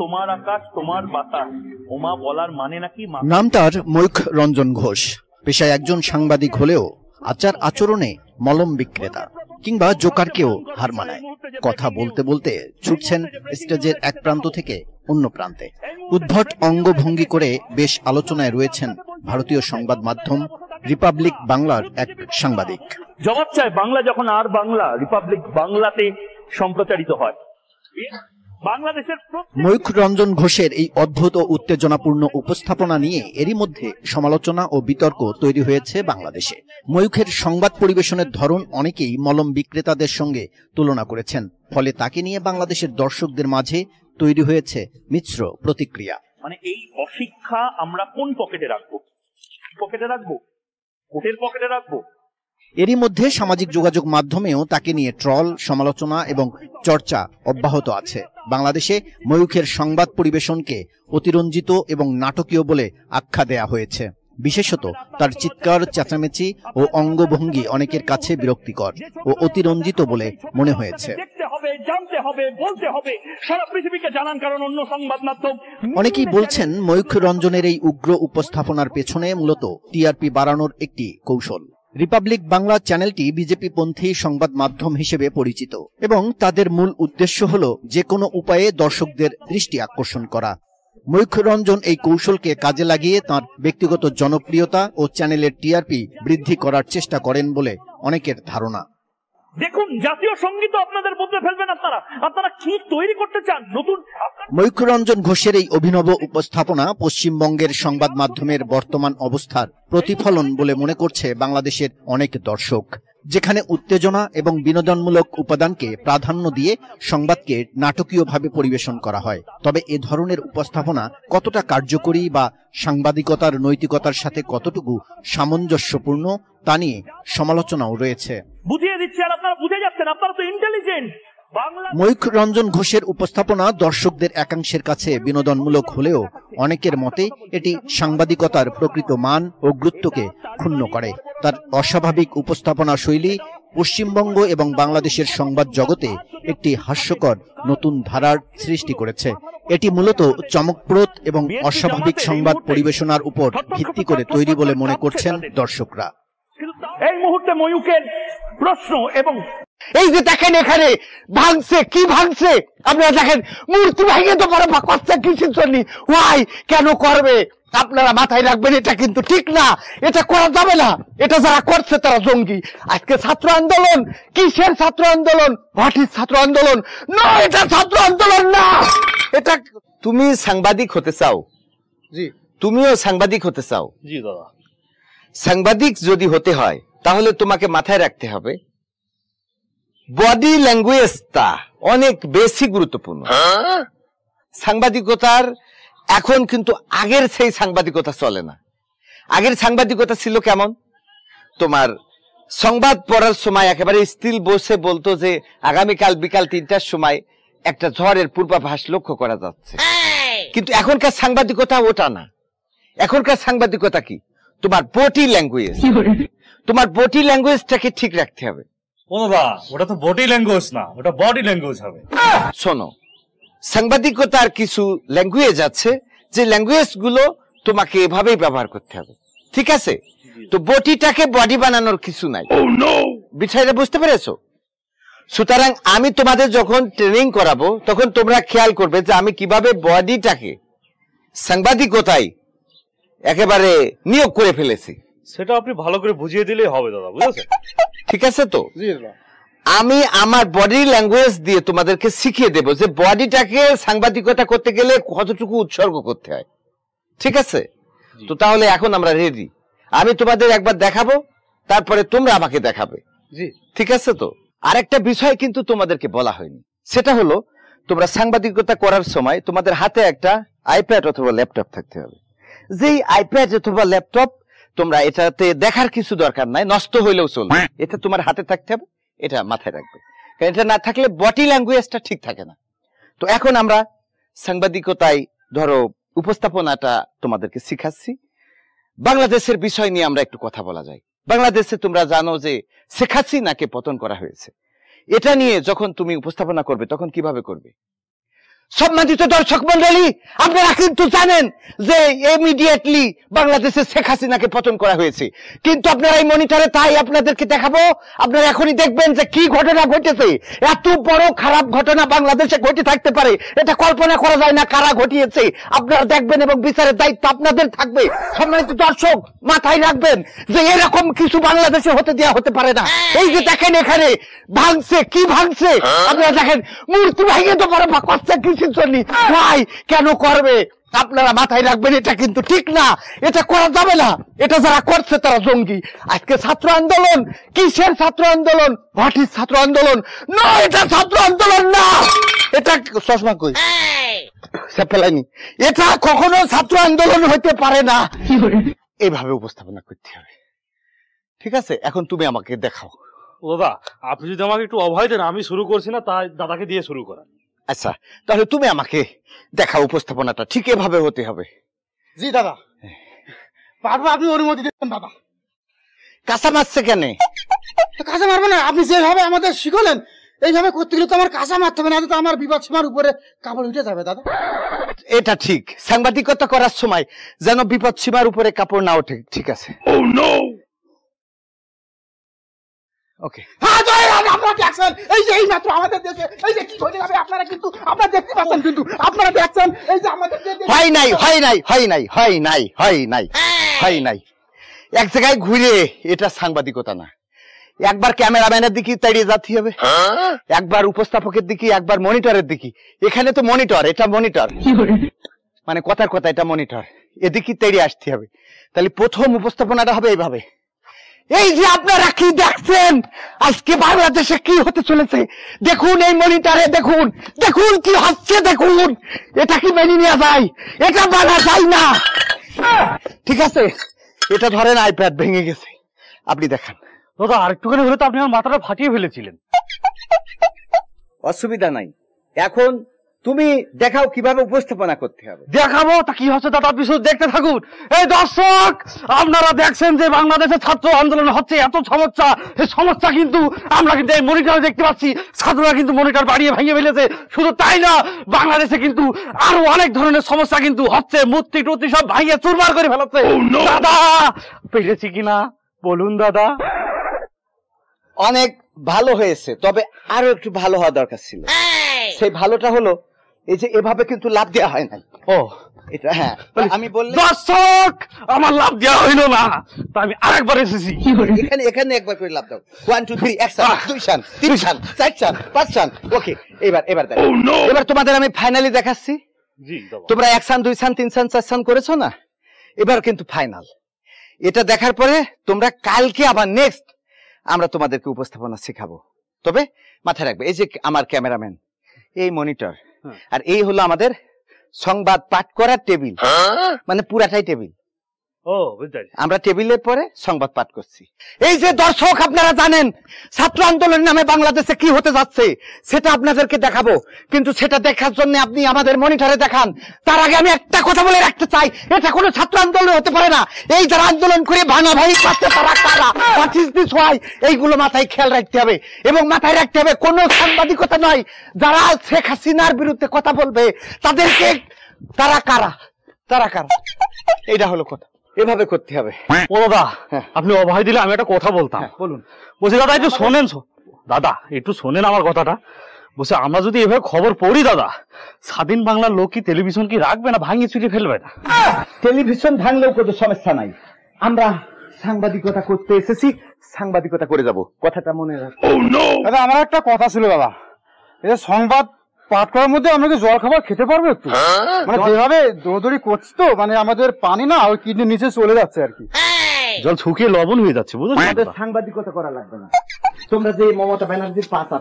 তোমার আকাশ তোমার বাতাস। ওমা বলার মানে নাকি নাম তার মৈখ রঞ্জন ঘোষ। পেশায় একজন সাংবাদিক হলেও আচার আচরণে মলম বিক্রেতা কিংবা জোকারকেও হার মানায়। কথা বলতে বলতে ছুটছেন স্টেজের এক প্রান্ত থেকে অন্য প্রান্তে। উদ্ভট অঙ্গভঙ্গি করে বেশ আলোচনায় রয়েছেন ভারতীয় সংবাদ মাধ্যম রিপাবলিক বাংলার এক সাংবাদিক। জবাব চায় বাংলা যখন আর বাংলা রিপাবলিক বাংলাতে সম্প্রচারিত হয়। বাংলাদেশের ময়ূখ রঞ্জন ঘোষের এই অদ্ভুত ও উত্তেজনাপূর্ণ উপস্থাপনা নিয়ে এরই মধ্যে সমালোচনা ও বিতর্ক তৈরি হয়েছে বাংলাদেশে। ময়ূখের সংবাদ পরিবেশনের ধরন অনেকেই মলম বিক্রেতাদের সঙ্গে তুলনা করেছেন। ফলে তাকে নিয়ে বাংলাদেশের দর্শকদের মাঝে তৈরি হয়েছে মিশ্র প্রতিক্রিয়া। মানে এই অশিক্ষা আমরা কোন পকেটে রাখব? পকেটে রাখব? কোটের পকেটে রাখব? এরই মধ্যে সামাজিক যোগাযোগ মাধ্যমেও তাকে নিয়ে ট্রল সমালোচনা এবং চর্চা অব্যাহত আছে। বাংলাদেশে ময়ূখের সংবাদ পরিবেশনকে অতিরঞ্জিত এবং নাটকীয় বলে আখ্যা দেয়া হয়েছে। বিশেষত তার চিৎকার চেঁচামেচি ও অঙ্গভঙ্গি অনেকের কাছে বিরক্তিকর ও অতিরঞ্জিত বলে মনে হয়েছে। জানতে হবে বলতে হবে সারা পৃথিবীকে জানান কারণ অন্য সংবাদ মাধ্যম অনেকেই বলছেন ময়ূখ রঞ্জনের এই উগ্র উপস্থাপনার পেছনে মূলত টিআরপি বাড়ানোর একটি কৌশল। রিপাবলিক বাংলা চ্যানেলটি বিজেপি পন্থী সংবাদ মাধ্যম হিসেবে পরিচিত এবং তাদের মূল উদ্দেশ্য হল যে কোনো উপায়ে দর্শকদের দৃষ্টি আকর্ষণ করা। মৈখ্যরঞ্জন এই কৌশলকে কাজে লাগিয়ে তার ব্যক্তিগত জনপ্রিয়তা ও চ্যানেলের টিআরপি বৃদ্ধি করার চেষ্টা করেন বলে অনেকের ধারণা। দেখুন, জাতীয় সংগীত আপনাদের মধ্যে ফেলবেন আপনারা। আপনারা কি তৈরি করতে চান? নতুন মৈক্যরঞ্জন ঘোষের এই অভিনব উপস্থাপনা পশ্চিমবঙ্গের সংবাদ মাধ্যমের বর্তমান অবস্থার প্রতিফলন বলে মনে করছে বাংলাদেশের অনেক দর্শক। যেখানে উত্তেজনা এবং বিনোদনমূলক উপাদানকে প্রাধান্য দিয়ে সংবাদকে নাটকীয়ভাবে পরিবেশন করা হয়। তবে এ ধরনের উপস্থাপনা কতটা কার্যকরী বা সাংবাদিকতার নৈতিকতার সাথে কতটুকু সামঞ্জস্যপূর্ণ, তা নিয়ে সমালোচনাও রয়েছে। বুঝিয়ে দিচ্ছি আর আপনারা বুঝে যাচ্ছেন, আপনারা তো ইন্টেলিজেন্ট বাংলা রঞ্জন ঘোষের উপস্থাপনা দর্শকদের একাংশের কাছে বিনোদনমূলক হলেও অনেকের মতে এটি সাংবাদিকতার প্রকৃত মান ও গুরুত্বকে ক্ষুণ্ণ করে। তার অস্বাভাবিক উপস্থাপনা শৈলী পশ্চিমবঙ্গ এবং বাংলাদেশের সংবাদ জগতে একটি হাস্যকর নতুন ধারার সৃষ্টি করেছে। এটি মূলত চমকপ্রদ এবং অস্বাভাবিক সংবাদ পরিবেশনার উপর ভিত্তি করে তৈরি বলে মনে করছেন দর্শকরা। এই মুহূর্তে ময়ূকের প্রশ্ন এবং এই যে দেখেন এখানে ভাঙছে কি ভাঙছে? আপনারা দেখেন মূর্তি ভেঙে তো বড় করছে কিসের জন্য? ওয়াই কেন করবে? আপনারা মাথায় রাখবেন এটা কিন্তু ঠিক না। এটা করা যাবে না। এটা যারা করছে তারা জঙ্গি। আজকে ছাত্র আন্দোলন কিসের ছাত্র আন্দোলন? ভাটির ছাত্র আন্দোলন। না এটা ছাত্র আন্দোলন না! এটা তুমি সাংবাদিক হতে চাও? জি। তুমিও সাংবাদিক হতে চাও? জি দাদা। সাংবাদিক যদি হতে হয় তাহলে তোমাকে মাথায় রাখতে হবে বডি ল্যাঙ্গুয়েজটা অনেক বেশি গুরুত্বপূর্ণ। সাংবাদিকতার এখন কিন্তু আগের সেই সাংবাদিকতা চলে না। আগের সাংবাদিকতা ছিল কেমন? তোমার সংবাদ পড়ার সময় একেবারে স্টিল বসে বলতো যে আগামীকাল বিকাল তিনটার সময় একটা ঝড়ের পূর্বাভাস লক্ষ্য করা যাচ্ছে। কিন্তু এখনকার সাংবাদিকতা ওটা না। এখনকার সাংবাদিকতা কি? তোমার বডি ল্যাঙ্গুয়েজ তোমার বটি ল্যাঙ্গুয়েজটাকে ঠিক রাখতে হবে। ও দাদা ওটা তো বডি ল্যাঙ্গুয়েজ না ওটা বডি ল্যাঙ্গুয়েজ হবে। শোনো সাংবাদিকতার কিছু ল্যাঙ্গুয়েজ আছে যে ল্যাঙ্গুয়েজগুলো তোমাকে এভাবেই ব্যবহার করতে হবে। ঠিক আছে? তো বডিটাকে বডি বানানোর কিছু নাই। বিষয়টা বুঝতে পেরেছ? সুতরাং আমি তোমাদের যখন ট্রেনিং করাবো তখন তোমরা খেয়াল করবে যে আমি কীভাবে বডিটাকে সাংবাদিকতায় একেবারে নিয়োগ করে ফেলেছি। সেটা আপনি ভালো করে বুঝিয়ে দিলেই হবে দাদা বুঝেছেন? ঠিক আছে তো? জি দাদা। আমি আমার বডি ল্যাঙ্গুয়েজ দিয়ে তোমাদেরকে শিখিয়ে দেব যে বডিটাকে সাংবাদিকতা করতে গেলে কতটুকু উৎসর্গ করতে হয়। ঠিক আছে? তো তাহলে এখন আমরা রেডি আমি তোমাদের একবার দেখাবো তারপরে তোমরা আমাকে দেখাবে। জি। ঠিক আছে তো? আরেকটা বিষয় কিন্তু তোমাদেরকে বলা হয়নি। সেটা হলো তোমরা সাংবাদিকতা করার সময় তোমাদের হাতে একটা আইপ্যাড অথবা ল্যাপটপ থাকতে হবে। যেই আইপ্যাড অথবা ল্যাপটপ তোমরা এটাতে দেখার কিছু দরকার নাই নষ্ট হইলেও চলবে। এটা তোমার হাতে থাকতে হবে এটা মাথায় রাখবে। কারণ এটা না থাকলে বডি ল্যাঙ্গুয়েজটা ঠিক থাকে না। তো এখন আমরা সাংবাদিকতায় ধরো উপস্থাপনাটা তোমাদেরকে শিখাচ্ছি। বাংলাদেশের বিষয় নিয়ে আমরা একটু কথা বলা যায়। বাংলাদেশে তোমরা জানো যে শেখ হাসিনাকে পতন করা হয়েছে। এটা নিয়ে যখন তুমি উপস্থাপনা করবে তখন কীভাবে করবে? সম্মানিত দর্শক মন্ডলী আপনারা কিন্তু জানেন যে ইমিডিয়েটলি বাংলাদেশে শেখ হাসিনাকে পতন করা হয়েছে। কিন্তু আপনারা এই মনিটরে তাই আপনাদেরকে দেখাবো। আপনারা এখনই দেখবেন যে কি ঘটনা ঘটেছে। এত বড় খারাপ ঘটনা বাংলাদেশে ঘটে থাকতে পারে। এটা কল্পনা করা যায় না কারা ঘটিয়েছে। আপনারা দেখবেন এবং বিচারের দায়িত্ব আপনাদের থাকবে। সম্মানিত দর্শক মাথায় রাখবেন যে এরকম কিছু বাংলাদেশে হতে দেওয়া হতে পারে না। এই যে দেখেন এখানে ভাঙছে কি ভাঙছে? আপনারা দেখেন মূর্তি ভাঙে তো বড় করছে জন্য ভাই কেন করবে? আপনারা মাথায় রাখবেন, এটা কিন্তু ঠিক না। এটা করা যাবে না। এটা যারা করছে, তারা জঙ্গি। আজকে ছাত্র আন্দোলন, কিসের ছাত্র আন্দোলন? ভাটির ছাত্র আন্দোলন। না, এটা ছাত্র আন্দোলন না! এটা চশমা কই? ফেলাইনি এটা কখনো ছাত্র আন্দোলন হতে পারে না। এইভাবে উপস্থাপনা করতে হবে। ঠিক আছে? এখন তুমি আমাকে দেখাও। দাদা আপনি যদি আমাকে একটু অভয় দেন, আমি শুরু করছি না, তাই দাদাকে দিয়ে শুরু করা আচ্ছা তাহলে তুমি আমাকে দেখা উপস্থাপনাটা ঠিক এভাবে হতে হবে। জি দাদা। পারব আপনি অনুমতি দেবেন দাদা। কাঁচা মারছে কেন? কাঁচা মারবো না আপনি যেভাবে আমাদের শিখলেন এইভাবে করতে গেলে তো আমার কাঁচা মারতে হবে না তো আমার বিপদ সীমার উপরে কাপড় উঠে যাবে দাদা। এটা ঠিক সাংবাদিকতা করার সময় যেন বিপদ সীমার উপরে কাপড় না ওঠে ঠিক আছে। ওকে হ্যাঁ জয় আপনারা দেখছেন এই যে এই মাত্র আমাদের দেশে এই যে কি ঘটে যাবে আপনারা কিন্তু আপনারা দেখতে পাচ্ছেন কিন্তু আপনারা দেখছেন এই যে আমাদের হয় নাই হয় নাই হয় নাই হয় নাই হয় নাই হয়। নাই। এক জায়গায় ঘুরে এটা সাংবাদিকতা না। একবার ক্যামেরাম্যানের দিকে তাড়িয়ে যাতে হবে। একবার উপস্থাপকের দিকে একবার মনিটরের দিকে। এখানে তো মনিটর এটা মনিটর। মানে কথার কথা এটা মনিটর। এদিকে তেড়িয়ে আসতে হবে। তাহলে প্রথম উপস্থাপনাটা হবে এইভাবে। এই যে আপনারা কি দেখছেন? আজকে বাংলাদেশে কি হতে চলেছে? দেখুন এই মনিটরে দেখুন। দেখুন কি হচ্ছে দেখুন। এটা কি মেনে নেওয়া যায়? এটা মানা যায় না। ঠিক আছে? এটা ধরেন আইপ্যাড ভেঙে গেছে। আপনি দেখান। দাদা আরেকটুখানি হলে তো আপনি আমার মাথাটা ফাটিয়ে ফেলেছিলেন। অসুবিধা নাই। এখন তুমি দেখাও কীভাবে উপস্থাপনা করতে হবে। দেখাবো? তা কি হচ্ছে? দাদা শুধু দেখতে থাকুন। এই দর্শক আপনারা দেখছেন যে বাংলাদেশে ছাত্র আন্দোলন হচ্ছে এত সমস্যা। এই সমস্যা কিন্তু আমরা কিন্তু এই মনিটরে দেখতে পাচ্ছি। ছাত্ররা কিন্তু মনিটর বাড়িয়ে ভেঙে ফেলেছে। শুধু তাই না বাংলাদেশে কিন্তু আরও অনেক ধরনের সমস্যা কিন্তু হচ্ছে। মূর্তি টুর্তি সব ভাঙিয়ে চুরমার করে ফেলাচ্ছে। দাদা পেরেছি কিনা? বলুন দাদা। অনেক ভালো হয়েছে তবে আরও একটু ভালো হওয়া দরকার ছিল। সেই ভালোটা হলো এই যে এভাবে কিন্তু লাভ দেওয়া হয় নাই। ও। এটা হ্যাঁ। আমি বললে দর্শক আমার লাভ দেওয়া হইল না। তা আমি আরেকবার এসেছি। এখানে এখানে একবার করে লাভ দাও। ওয়ান টু থ্রি এক সান দুই সান তিন সান চার সান পাঁচ সান ওকে এবার এবার দেখো। এবার তোমাদের আমি ফাইনালি দেখাচ্ছি। তোমরা এক সান দুই সান তিন সান চার সান করেছ না? এবার কিন্তু ফাইনাল এটা দেখার পরে তোমরা কালকে আবার নেক্সট আমরা তোমাদেরকে উপস্থাপনা শেখাবো। তবে মাথায় রাখবে এই যে আমার ক্যামেরাম্যান এই মনিটর। আর এই হলো আমাদের সংবাদ পাঠ করার টেবিল মানে পুরাটাই টেবিল। আমরা টেবিলের পরে সংবাদ পাঠ করছি। এই যে দর্শক, আপনারা জানেন, ছাত্র আন্দোলন নামে বাংলাদেশে কি হতে যাচ্ছে, সেটা আপনাদেরকে দেখাবো। কিন্তু সেটা দেখার জন্য আপনি আমাদের মনিটরে দেখান। তার আগে আমি একটা কথা বলে রাখতে চাই, এটা কোনো ছাত্র আন্দোলন হতে পারে না। এই যারা আন্দোলন করে ভাঙা ভাই পাচ্ছে তারা কারা? Is this এইগুলো মাথায় খেয়াল রাখতে হবে। এবং মাথায় রাখতে হবে, কোনো সাংবাদিকতা নয়। যারা শেখ হাসিনার বিরুদ্ধে কথা বলবে, তাদেরকে তারা কারা? তারা কারা? এইটা হলো কথা। এভাবে করতে হবে। ও দাদা হ্যাঁ। আপনি অভয় দিলে আমি একটা কথা বলতাম। বলুন। বলছি দাদা একটু শোনেন দাদা একটু শোনেন আমার কথাটা। বলছে আমরা যদি এভাবে খবর পড়ি দাদা স্বাধীন বাংলার লোক কি টেলিভিশন কি রাখবে না ভাঙিয়ে চুরিয়ে ফেলবে না? টেলিভিশন ভাঙলেও কোনো সমস্যা নাই। আমরা সাংবাদিকতা করতে এসেছি সাংবাদিকতা করে যাব। কথাটা মনে রাখ দাদা আমার একটা কথা ছিল দাদা। এই যে সংবাদ পাঠ করার মধ্যে আমরা কি জল খাবার খেতে পারব একটু? মানে যেভাবে দৌড়দৌড়ি করছি তো মানে আমাদের পানি না ওই কিডনির নিচে চলে যাচ্ছে আর কি। জল শুকিয়ে লবণ হয়ে যাচ্ছে বুঝলেন আমাদের সাংবাদিকতা করা লাগবে না। তোমরা যে মমতা ব্যানার্জির পাতা